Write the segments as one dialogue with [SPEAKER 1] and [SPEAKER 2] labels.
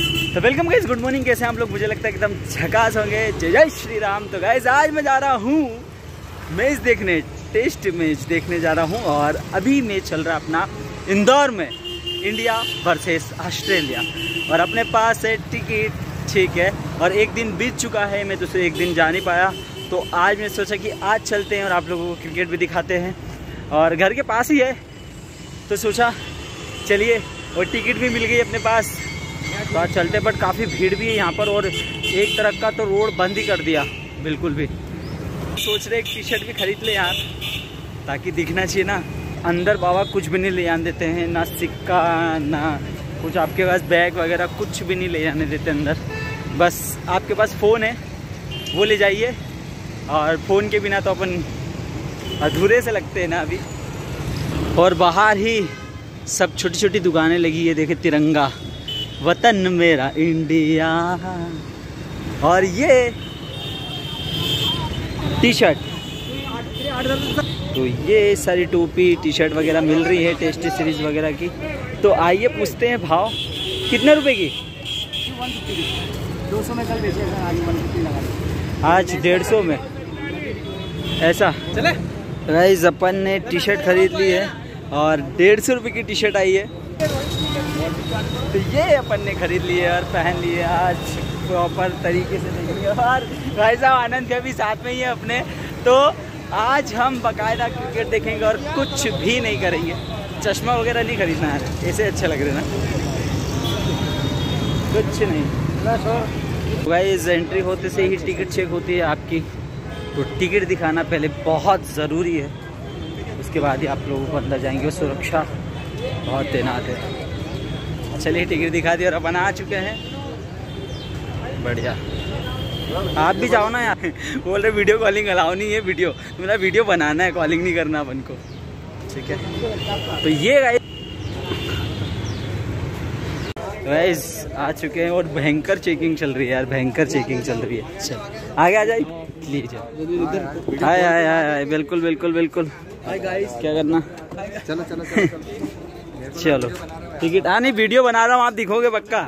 [SPEAKER 1] तो welcome guys good morning कैसे हैं आप लोग? मुझे लगता है एकदम झकास होंगे। जय जय श्री राम। तो गाइज़ आज मैं जा रहा हूँ मैच देखने टेस्ट मैच देखने जा रहा हूँ और अभी मैच चल रहा अपना इंदौर में। इंडिया वर्सेस ऑस्ट्रेलिया और अपने पास है टिकट ठीक है। और एक दिन बीत चुका है, मैं तो एक दिन जा नहीं पाया। तो आज मैंने सोचा कि आज चलते हैं और आप लोगों को क्रिकेट भी दिखाते हैं। और घर के पास ही है। तो सोचा, चलिए और टिकट भी मिल गई अपने पास। तो आज चलते बट काफ़ी भीड़ भी है यहाँ पर और एक तरफ़ का तो रोड बंद ही कर दिया। बिल्कुल भी। सोच रहे एक टी शर्ट भी खरीद ले यार, ताकि दिखना चाहिए ना। अंदर बाबा कुछ भी नहीं ले जाने देते हैं, ना सिक्का, ना कुछ आपके पास बैग वगैरह, कुछ भी नहीं ले जाने देते अंदर। बस आपके पास फ़ोन है, वो ले जाइए। और फ़ोन के बिना तो अपन अधूरे से लगते हैं ना अभी। और बाहर ही सब छोटी छोटी दुकानें लगी है देखे तिरंगा। वतन मेरा इंडिया। और ये टी शर्ट तो ये सारी टोपी टी शर्ट वगैरह मिल रही है टेस्टी सीरीज़ वगैरह की। तो आइए पूछते हैं भाव। कितने रुपए की?
[SPEAKER 2] दो सौ में कल
[SPEAKER 1] आज डेढ़ सौ में। ऐसा।
[SPEAKER 2] चले।
[SPEAKER 1] गाइस अपन ने टी शर्ट खरीद ली है और डेढ़ सौ रुपये की टी शर्ट आई है। तो ये अपन ने खरीद लिए और पहन लिए। आज प्रॉपर तरीके से देखेंगे और भाई साहब, आनंद के भी साथ में ही है अपने। तो आज हम बकायदा क्रिकेट देखेंगे और कुछ भी नहीं करेंगे। चश्मा वगैरह नहीं खरीदना है। ऐसे अच्छे लग रहे ना। कुछ नहीं। गाइस एंट्री होते से ही टिकट चेक होती है आपकी। तो टिकट दिखाना पहले बहुत ज़रूरी है। उसके बाद ही आप लोगों को अंदर जाएँगे और सुरक्षा बहुत तैनात है। चलिए टिकट दिखा दी और अपन आ चुके हैं। बढ़िया। आप भी जाओ ना यार। बोल रहे वीडियो कॉलिंग अलाउ नहीं है वीडियो। मेरा वीडियो बनाना है कॉलिंग नहीं करना अपन को। ठीक है। तो ये गाइस गाइस आ चुके हैं और भयंकर चेकिंग चल रही है यार भयंकर चेकिंग चल रही है। अच्छा आगे आ जाए लीजिए। हाय हाय हाय हाय बिल्कुल बिल्कुल बिल्कुल। क्या करना?
[SPEAKER 2] चलो चलो।
[SPEAKER 1] चलो। टिकट। हाँ नहीं, वीडियो बना रहा हूँ, आप दिखोगे पक्का।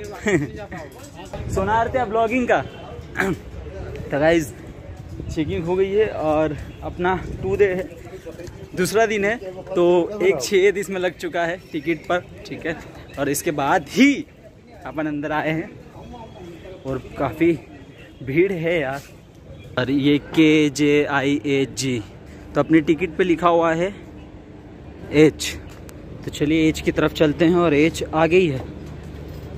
[SPEAKER 1] सुना रहे थे ब्लॉगिंग का? तो गाइज़ चेकिंग हो गई है और अपना टू डे है, दूसरा दिन है तो एक छेद इसमें लग चुका है टिकट पर, ठीक है? और इसके बाद ही अपन अंदर आए हैं और काफ़ी भीड़ है यार। और ये के जे आई एच जी तो अपनी टिकट पे लिखा हुआ है एच तो चलिए एच की तरफ़ चलते हैं और एच आ गई है।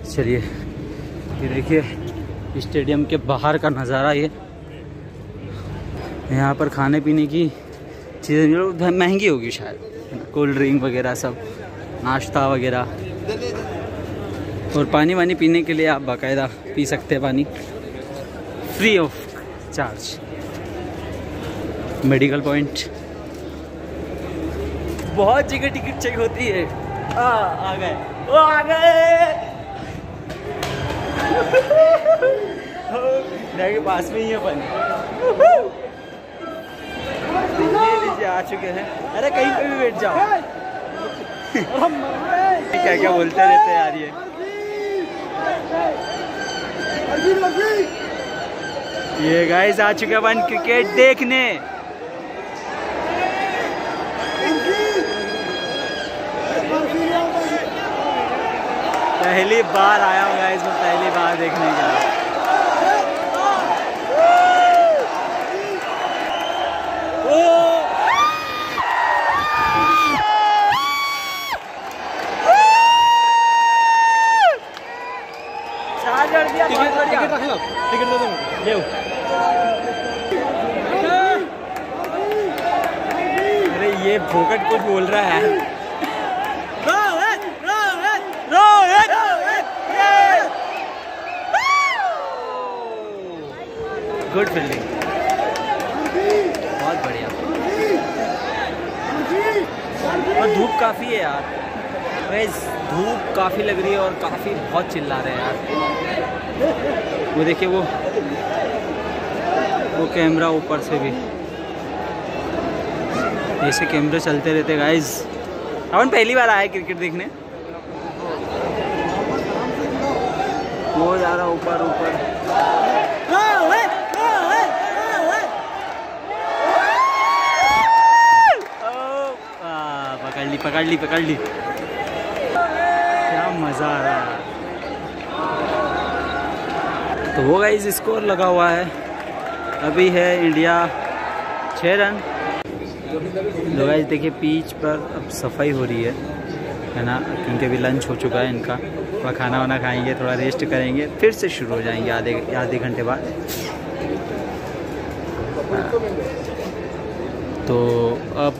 [SPEAKER 1] चलिए, ये देखिए स्टेडियम के बाहर का नज़ारा ये। यहाँ पर खाने पीने की चीज़ें महँगी होगी शायद कोल्ड ड्रिंक वगैरह सब, नाश्ता वगैरह। और पानी वानी पीने के लिए आप बाकायदा पी सकते हैं पानी। Free of charge medical point बहुत जगह टिकट चाहिए होती है। आ, आ गए। ओ आ गए। पास में ही है अपन। ये लीजिए आ चुके हैं। अरे कहीं पे भी बैठ जाओ। क्या क्या बोलते रहते हैं यार ये? ये गाइस आ चुके अपन क्रिकेट देखने। पहली बार आया हूँ गाइस मैं पहली बार देखने का
[SPEAKER 2] टिकट दे दो
[SPEAKER 1] ले अरे ये भोकट कुछ बोल रहा है गुड फील्डिंग। बहुत बढ़िया। और धूप काफ़ी है यार। वैस धूप काफ़ी लग रही है और काफ़ी बहुत चिल्ला रहे हैं यार। वो देखिए वो वो कैमरा ऊपर से भी। ऐसे कैमरे चलते रहते गाइज़ अपन पहली बार आए क्रिकेट देखने। वो जा रहा ऊपर ऊपर। पकड़ ली पकड़ ली। क्या मज़ा आ रहा है। तो वो गाइस स्कोर लगा हुआ है। अभी है इंडिया छः रन। तो गाइस देखिए पीच पर अब सफ़ाई हो रही है। है ना? क्योंकि अभी लंच हो चुका है इनका। थोड़ा खाना वाना खाएँगे, थोड़ा रेस्ट करेंगे, फिर से शुरू हो जाएँगे आधे आधे घंटे बाद। तो अब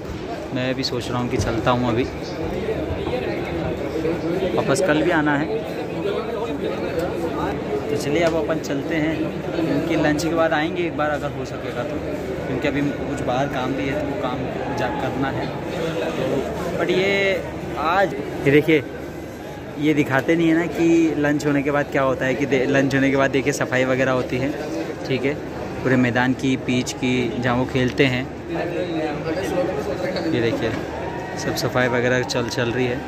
[SPEAKER 1] मैं भी सोच रहा हूँ कि चलता हूँ अभी। वापस कल भी आना है। तो चलिए अब अपन चलते हैं। क्योंकि लंच के बाद आएँगे एक बार अगर हो सकेगा तो। क्योंकि अभी कुछ बाहर काम भी है तो वो काम जा करना है। तो बट ये आज ये देखिए, ये दिखाते नहीं है ना कि लंच होने के बाद क्या होता है कि लंच होने के बाद देखिए सफ़ाई वगैरह होती है। ठीक है? पूरे मैदान की, पीच की, जहाँ वो खेलते हैं। ये देखिए, सब सफ़ाई वगैरह चल चल रही है।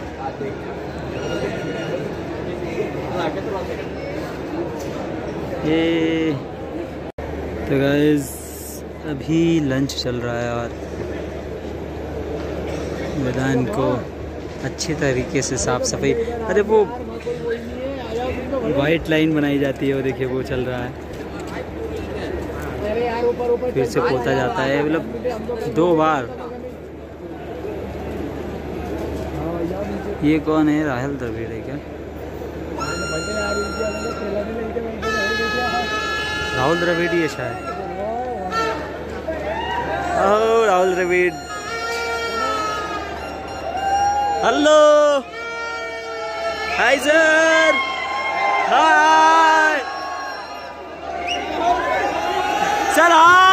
[SPEAKER 1] ये तो गाइस अभी लंच चल रहा है और मैदान को अच्छी तरीके से साफ़ सफ़ाई, अरे वो वाइट लाइन बनाई जाती है, वो देखिए, वो चल रहा है। फिर से पोता जाता है मतलब दो बार ये कौन है? राहुल द्रविड़ है क्या? राहुल द्रविड़ है शायद। Rahul Dravid. Hello. Hi sir hi sir hi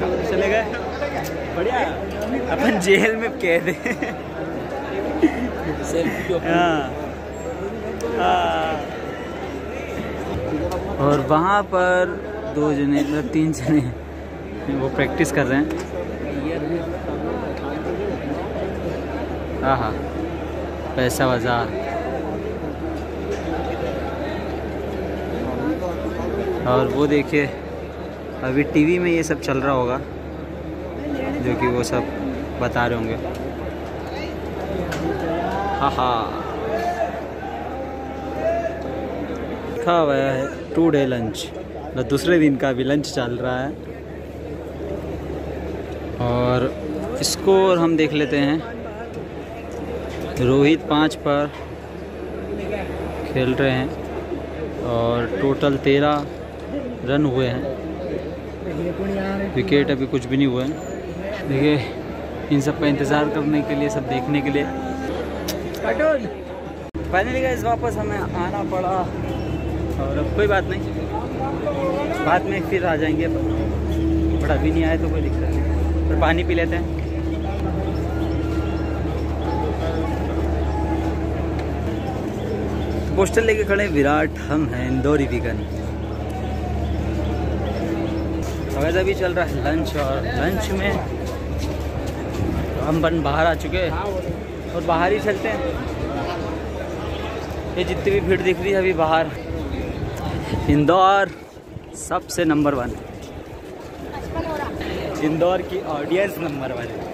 [SPEAKER 1] Rahul चले गए? बढ़िया। अपन जेल में कैद है। हाँ। हाँ। और वहाँ पर दो जने मतलब तीन जने वो प्रैक्टिस कर रहे हैं। हाँ हाँ। पैसा बाज़ार। और वो देखिए, अभी टीवी में ये सब चल रहा होगा, जो कि वो सब बता रहे होंगे। हाँ हाँ। लिखा हुआ है टू डे लंच मतलब दूसरे दिन का भी लंच चल रहा है। और स्कोर हम देख लेते हैं। रोहित पाँच पर खेल रहे हैं और टोटल तेरह रन हुए हैं। विकेट अभी कुछ भी नहीं हुए हैं। देखिए, इन सब का इंतज़ार करने के लिए, सब देखने के लिए। फाइनली गाइस वापस हमें आना पड़ा। और अब कोई बात नहीं। बाद में फिर आ जाएँगे। बट अभी नहीं आए तो कोई दिक्कत नहीं। पर पानी पी लेते हैं। पोस्टर लेके खड़े विराट हम हैं, इंदौरी विगन। वैसे अभी चल रहा है, लंच और लंच में हम बन बाहर आ चुके हैं और बाहर ही चलते हैं। ये जितनी भी भीड़ दिख रही है अभी बाहर। इंदौर सबसे नंबर वन इंदौर की ऑडियंस नंबर वन